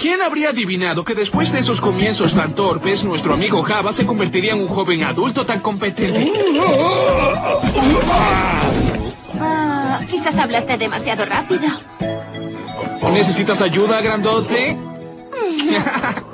¿Quién habría adivinado que después de esos comienzos tan torpes, nuestro amigo Java se convertiría en un joven adulto tan competente? Ah, quizás hablaste demasiado rápido. ¿Necesitas ayuda, grandote?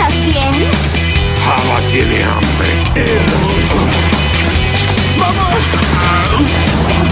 estás bien? Java tiene hambre. ¡Vamos!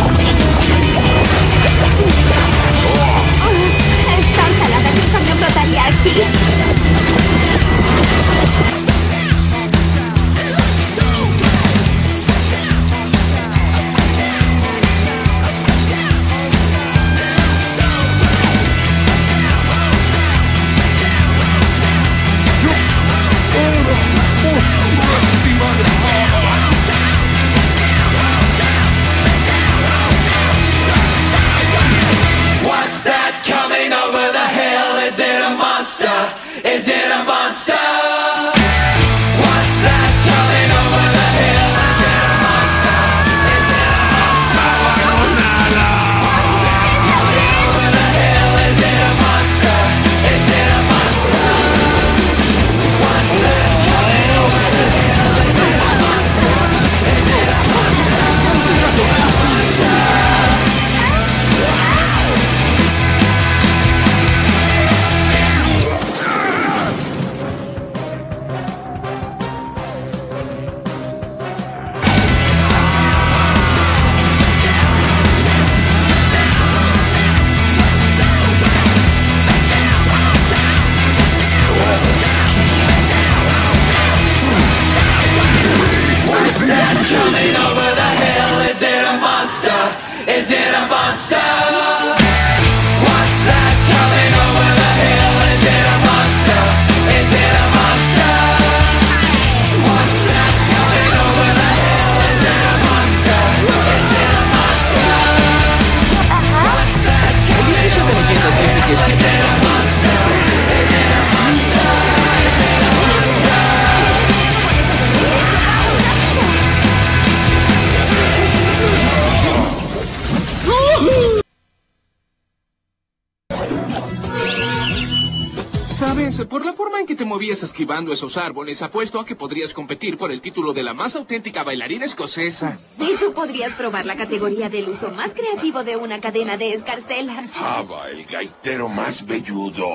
Pues por la forma en que te movías esquivando esos árboles, apuesto a que podrías competir por el título de la más auténtica bailarina escocesa. Y tú podrías probar la categoría del uso más creativo de una cadena de escarcela. Java, el gaitero más velludo.